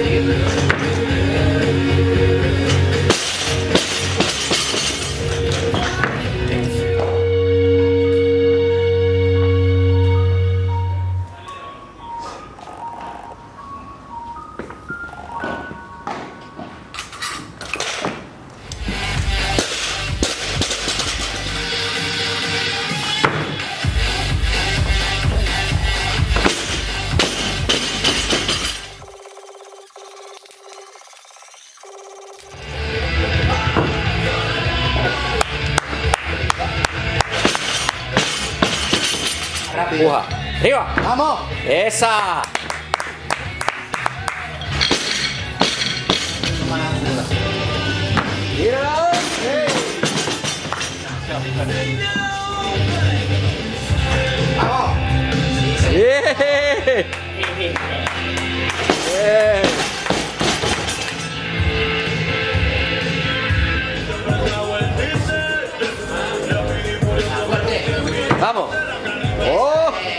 You. Empuja. ¡Arriba! ¡Vamos! ¡Esa! ¡Vamos! ¡Vamos! 오!